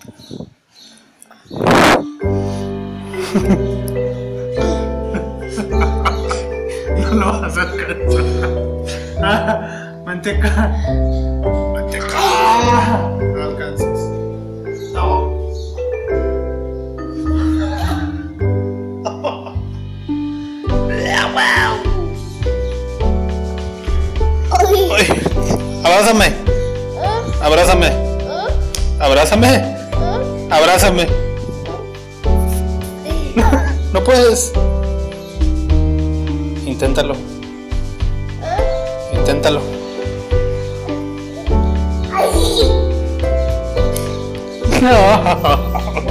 No lo vas a alcanzar. Ah, manteca. Manteca. Ah, no alcanzas. No. Ay, abrázame. Abrázame. Abrázame. Abrázame. No puedes. Inténtalo. Inténtalo. No.